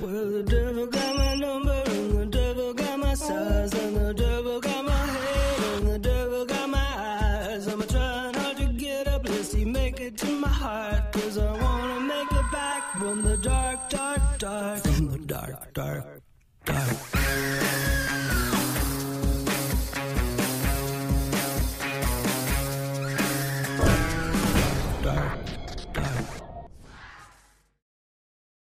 Well, the devil got my number, and the devil got my size, and the devil got my head, and the devil got my eyes. I'm trying hard to get up, let's make it to my heart, cause I wanna make it back from the dark, dark, dark, from the dark, dark, dark. Dark, dark.